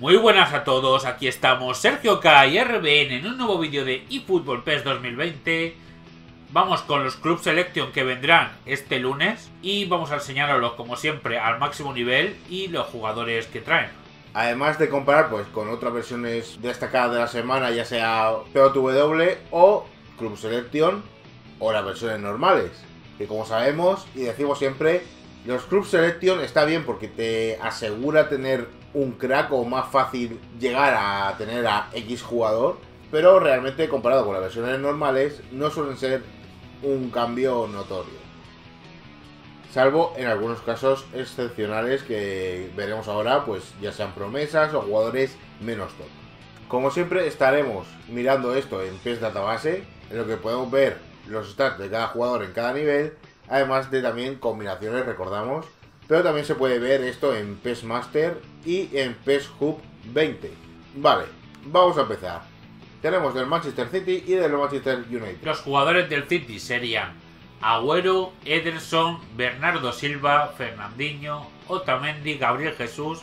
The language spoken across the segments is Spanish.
Muy buenas a todos, aquí estamos Sergio K y RBN en un nuevo vídeo de eFootball PES 2020. Vamos con los Club Selection que vendrán este lunes y vamos a enseñarlos como siempre al máximo nivel y los jugadores que traen. Además de comparar pues con otras versiones destacadas de la semana, ya sea POTW o Club Selection o las versiones normales. Que como sabemos y decimos siempre, los Club Selection está bien porque te asegura tener un crack o más fácil llegar a tener a X jugador, pero realmente comparado con las versiones normales no suelen ser un cambio notorio. Salvo en algunos casos excepcionales que veremos ahora, pues ya sean promesas o jugadores menos top. Como siempre estaremos mirando esto en PES Database, en lo que podemos ver los stats de cada jugador en cada nivel además de también combinaciones, recordamos. Pero también se puede ver esto en PES Master y en PES Hub 20. Vale, vamos a empezar. Tenemos del Manchester City y del Manchester United. Los jugadores del City serían Agüero, Ederson, Bernardo Silva, Fernandinho, Otamendi, Gabriel Jesús,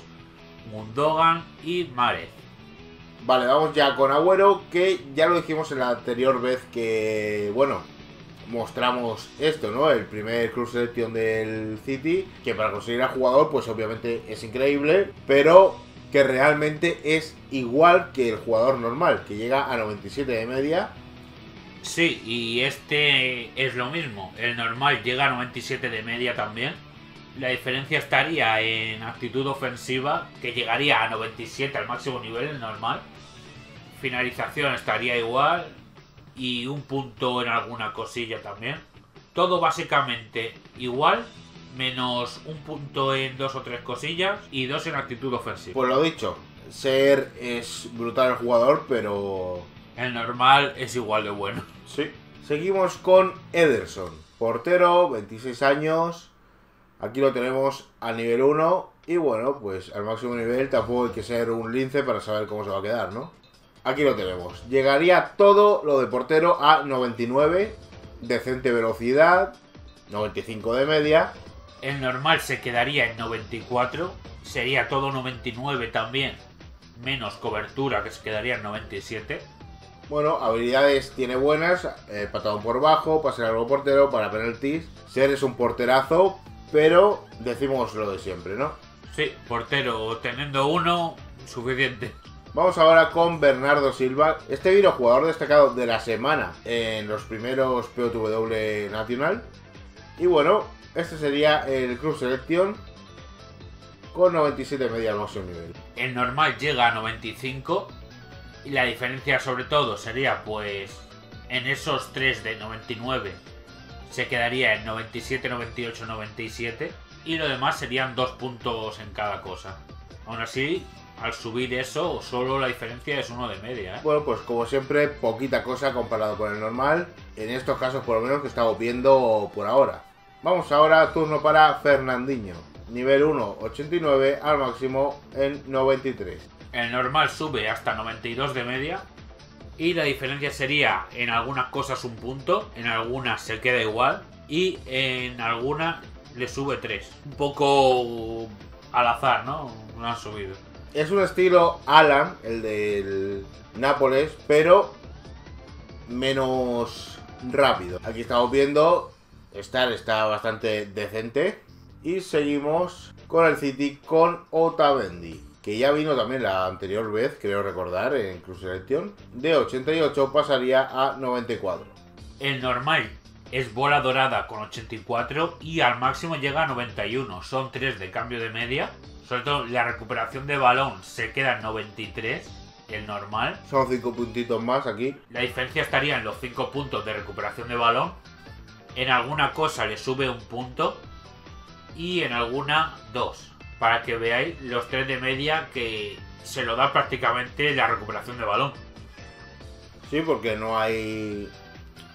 Mundogan y Márez. Vale, vamos ya con Agüero, que ya lo dijimos en la anterior vez que, bueno, mostramos esto, ¿no? El primer Club Selection del City, que para conseguir a jugador, pues obviamente es increíble, pero que realmente es igual que el jugador normal, que llega a 97 de media. Sí, y este es lo mismo. El normal llega a 97 de media también. La diferencia estaría en actitud ofensiva, que llegaría a 97 al máximo nivel, el normal. Finalización estaría igual, y un punto en alguna cosilla también. Todo básicamente igual, menos un punto en dos o tres cosillas y dos en actitud ofensiva. Pues lo dicho, ser es brutal el jugador, pero... El normal es igual de bueno. Sí. Seguimos con Ederson, portero, 26 años. Aquí lo tenemos a nivel 1 y bueno, pues al máximo nivel tampoco hay que ser un lince para saber cómo se va a quedar, ¿no? Aquí lo tenemos. Llegaría todo lo de portero a 99, decente velocidad, 95 de media. El normal se quedaría en 94, sería todo 99 también, menos cobertura que se quedaría en 97. Bueno, habilidades tiene buenas, eh, patadón por bajo, pasar algo portero para penaltis. Ser es un porterazo, pero decimos lo de siempre, ¿no? Sí, portero, teniendo uno, suficiente. Vamos ahora con Bernardo Silva. Este vino jugador destacado de la semana en los primeros POW Nacional. Y bueno, este sería el Club Selection con 97 media al máximo nivel. El normal llega a 95 y la diferencia sobre todo sería pues en esos 3 de 99 se quedaría en 97, 98, 97 y lo demás serían dos puntos en cada cosa. Aún así, al subir eso, solo la diferencia es uno de media. ¿eh? Bueno, pues como siempre, poquita cosa comparado con el normal. En estos casos, por lo menos, que estamos viendo por ahora. Vamos ahora, turno para Fernandinho. Nivel 1, 89, al máximo en 93. El normal sube hasta 92 de media. Y la diferencia sería en algunas cosas un punto, en algunas se queda igual. Y en algunas le sube 3. Un poco al azar, ¿no? No han subido es un estilo Alan, el del Nápoles, pero menos rápido. Aquí estamos viendo, Star está bastante decente. Y seguimos con el City con Otamendi, que ya vino también la anterior vez, creo recordar, en Cruise Selection. De 88 pasaría a 94. El normal es bola dorada con 84 y al máximo llega a 91. Son 3 de cambio de media sobre todo la recuperación de balón se queda en 93, el normal. Son 5 puntitos más aquí. La diferencia estaría en los 5 puntos de recuperación de balón. En alguna cosa le sube un punto y en alguna dos. Para que veáis los 3 de media que se lo da prácticamente la recuperación de balón. Sí, porque no hay.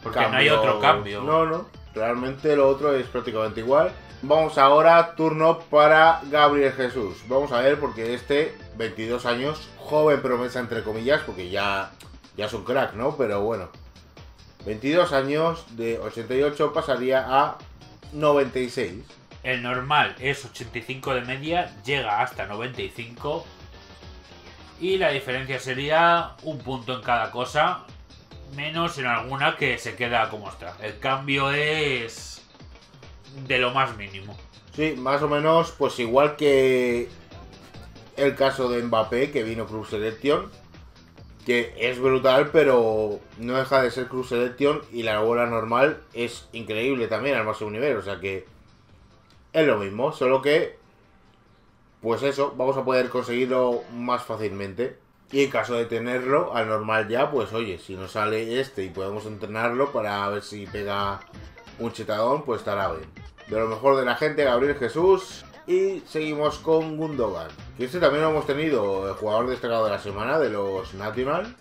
Porque no hay otro cambio. No, no. Realmente lo otro es prácticamente igual. Vamos ahora, turno para Gabriel Jesús. Vamos a ver, porque este, 22 años, joven promesa entre comillas, porque ya, ya es un crack, ¿no? Pero bueno, 22 años, de 88 pasaría a 96. El normal es 85 de media, llega hasta 95. Y la diferencia sería un punto en cada cosa, menos en alguna que se queda como está. El cambio es de lo más mínimo. Sí, más o menos, pues igual que el caso de Mbappé, que vino Cruz Selection, que es brutal, pero no deja de ser Cruz Selection y la bola normal es increíble también al máximo nivel, o sea que es lo mismo, solo que, pues eso, vamos a poder conseguirlo más fácilmente. Y en caso de tenerlo al normal ya, pues oye, si nos sale este y podemos entrenarlo para ver si pega un chetadón, pues estará bien. De lo mejor de la gente, Gabriel Jesús. Y seguimos con Gundogan. Que este también lo hemos tenido, el jugador destacado de la semana de los National.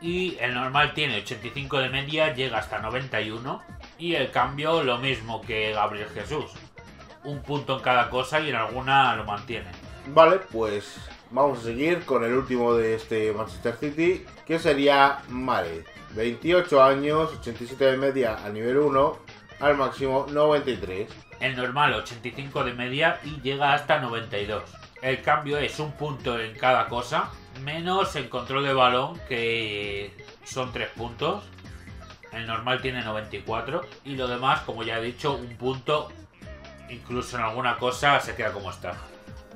Y el normal tiene 85 de media, llega hasta 91. Y el cambio lo mismo que Gabriel Jesús. Un punto en cada cosa y en alguna lo mantiene. Vale, pues vamos a seguir con el último de este Manchester City, que sería Mare. 28 años, 87 de media al nivel 1, al máximo 93. El normal 85 de media y llega hasta 92. El cambio es un punto en cada cosa, menos el control de balón, que son 3 puntos. El normal tiene 94 y lo demás, como ya he dicho, un punto, incluso en alguna cosa se queda como está.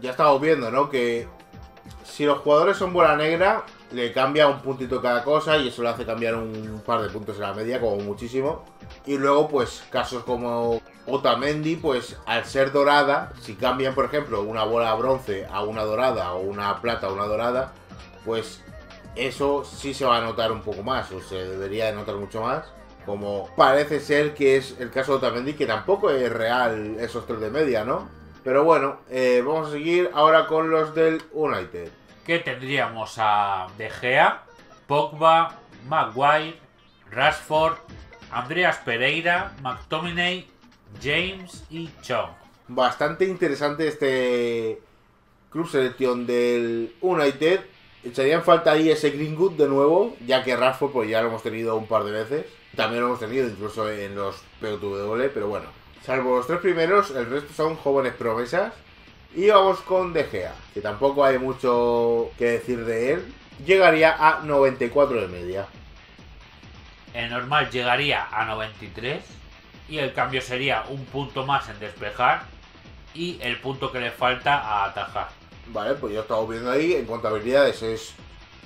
Ya estamos viendo, ¿no? Que si los jugadores son bola negra, le cambia un puntito cada cosa y eso le hace cambiar un par de puntos en la media, como muchísimo. Y luego, pues, casos como Otamendi, pues, al ser dorada, si cambian, por ejemplo, una bola bronce a una dorada o una plata a una dorada, pues eso sí se va a notar un poco más, o se debería de notar mucho más. Como parece ser que es el caso de Otamendi, que tampoco es real esos tres de media, ¿no? Pero bueno, eh, vamos a seguir ahora con los del United. Que tendríamos a De Gea, Pogba, Maguire, Rashford, Andreas Pereira, McTominay, James y Chong. Bastante interesante este club selección del United. Echaría en falta ahí ese Greenwood de nuevo, ya que Rashford pues ya lo hemos tenido un par de veces. También lo hemos tenido incluso en los POW, pero bueno. Salvo los tres primeros, el resto son jóvenes promesas. Y vamos con De Gea, que tampoco hay mucho que decir de él. Llegaría a 94 de media. El normal llegaría a 93 y el cambio sería un punto más en despejar y el punto que le falta a atajar. Vale, pues ya estamos viendo ahí. En cuanto a habilidades es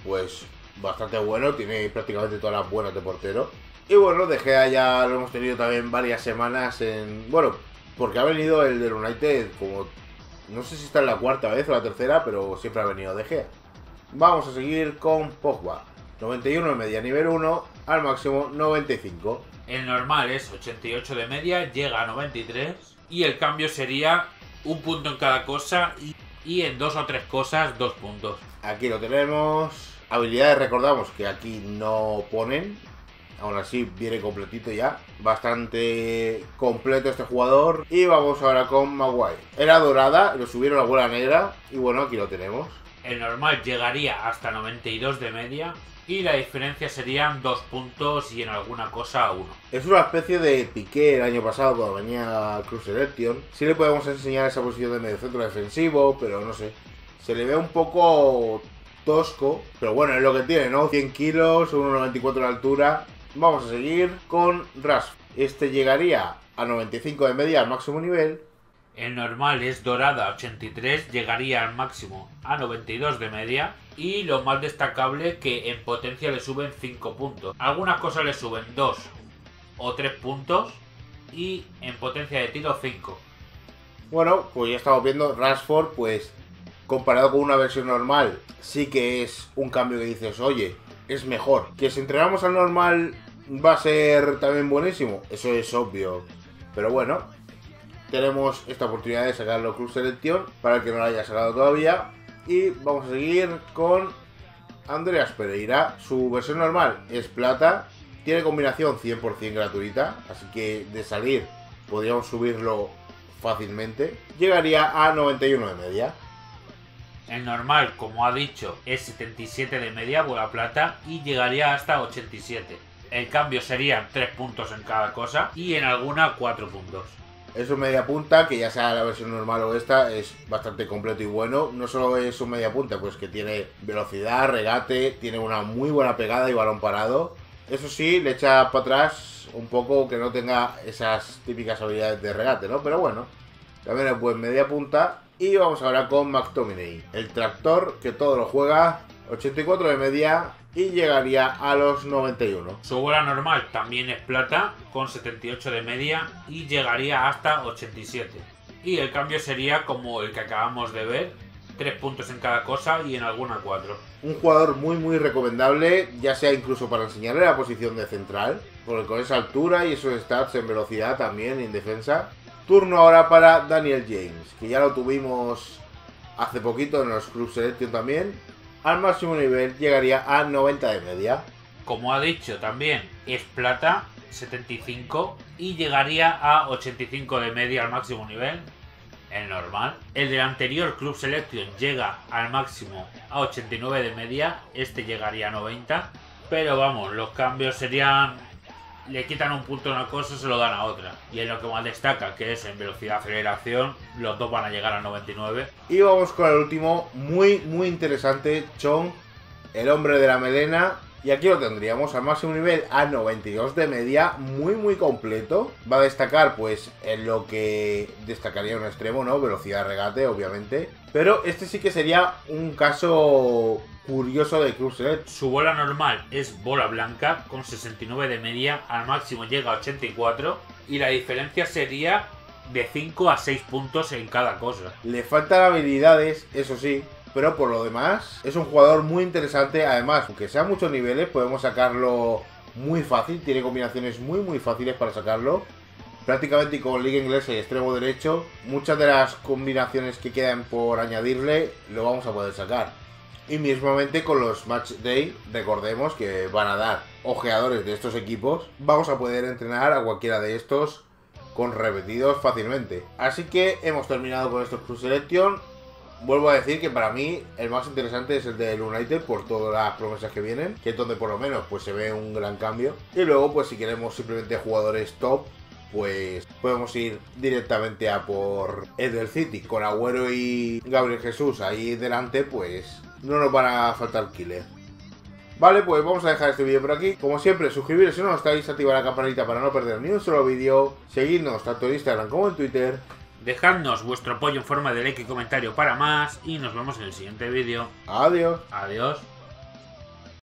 pues bastante bueno. Tiene prácticamente todas las buenas de portero. Y bueno, De Gea ya lo hemos tenido también varias semanas en... Bueno, porque ha venido el del United como... No sé si está en la cuarta vez o la tercera, pero siempre ha venido De Gea. Vamos a seguir con Pogba. 91 de media nivel 1, al máximo 95. El normal es 88 de media, llega a 93 y el cambio sería un punto en cada cosa y, y en dos o tres cosas dos puntos. Aquí lo tenemos. Habilidades recordamos que aquí no ponen. Aún así viene completito ya. Bastante completo este jugador. Y vamos ahora con Maguire. Era dorada, lo subieron a la bola negra. Y bueno, aquí lo tenemos. El normal llegaría hasta 92 de media y la diferencia serían dos puntos y en alguna cosa uno. Es una especie de piqué el año pasado cuando venía Cruz Selection. Sí le podemos enseñar esa posición de medio centro defensivo, pero no sé. Se le ve un poco tosco, pero bueno, es lo que tiene, ¿no? 100 kilos, 1,94 de altura. Vamos a seguir con Ras. Este llegaría a 95 de media al máximo nivel. El normal es dorada 83, llegaría al máximo a 92 de media. Y lo más destacable que en potencia le suben 5 puntos. Algunas cosas le suben 2 o 3 puntos. Y en potencia de tiro 5. Bueno, pues ya estamos viendo Rashford, pues comparado con una versión normal, sí que es un cambio que dices, oye, es mejor. Que si entrenamos al normal va a ser también buenísimo, eso es obvio. Pero bueno, tenemos esta oportunidad de sacarlo Club Selection para el que no lo haya sacado todavía. Y vamos a seguir con Andreas Pereira. Su versión normal es plata. Tiene combinación 100% gratuita. Así que de salir podríamos subirlo fácilmente. Llegaría a 91 de media. El normal, como ha dicho, es 77 de media, bola plata, y llegaría hasta 87. El cambio serían 3 puntos en cada cosa y en alguna 4 puntos. Es un media punta que ya sea la versión normal o esta es bastante completo y bueno. No solo es un media punta, pues que tiene velocidad, regate, tiene una muy buena pegada y balón parado. Eso sí, le echa para atrás un poco que no tenga esas típicas habilidades de regate, ¿no? Pero bueno, también es buen media punta. Y vamos ahora con McTominay, el tractor que todo lo juega, 84 de media y llegaría a los 91. Su bola normal también es plata, con 78 de media y llegaría hasta 87. Y el cambio sería como el que acabamos de ver, 3 puntos en cada cosa y en alguna 4. Un jugador muy muy recomendable, ya sea incluso para enseñarle la posición de central, porque con esa altura y esos stats en velocidad también en defensa. Turno ahora para Daniel James, que ya lo tuvimos hace poquito en los Club Selection también. Al máximo nivel llegaría a 90 de media. Como ha dicho también, es plata, 75 y llegaría a 85 de media al máximo nivel el normal. El del anterior Club Selection llega al máximo a 89 de media, este llegaría a 90. Pero vamos, los cambios serían... Le quitan un punto a una cosa, se lo dan a otra. Y en lo que más destaca, que es en velocidad aceleración, los dos van a llegar a 99. Y vamos con el último, muy muy interesante, Chong, el hombre de la melena, y aquí lo tendríamos al máximo nivel a 92 de media, muy muy completo. Va a destacar pues en lo que destacaría un extremo, ¿no? Velocidad de regate, obviamente. Pero este sí que sería un caso curioso de Cruz Su bola normal es bola blanca con 69 de media, al máximo llega a 84 y la diferencia sería de 5 a 6 puntos en cada cosa. Le faltan habilidades, eso sí, pero por lo demás es un jugador muy interesante. Además, aunque sea muchos niveles, podemos sacarlo muy fácil. Tiene combinaciones muy muy fáciles para sacarlo. Prácticamente con Liga Inglesa y extremo derecho, muchas de las combinaciones que quedan por añadirle lo vamos a poder sacar. Y mismamente con los Match Day, recordemos que van a dar ojeadores de estos equipos, vamos a poder entrenar a cualquiera de estos con repetidos fácilmente. Así que hemos terminado con estos Cruise Selection vuelvo a decir que para mí el más interesante es el del United por todas las promesas que vienen, que es donde por lo menos pues se ve un gran cambio. Y luego pues si queremos simplemente jugadores top, pues podemos ir directamente a por el City. Con Agüero y Gabriel Jesús ahí delante, pues no nos van a faltar killer. Vale, pues vamos a dejar este vídeo por aquí. Como siempre, suscribiros si no estáis, activar la campanita para no perder ni un solo vídeo. Seguidnos tanto en Instagram como en Twitter. Dejadnos vuestro apoyo en forma de like y comentario para más y nos vemos en el siguiente vídeo. Adiós. Adiós.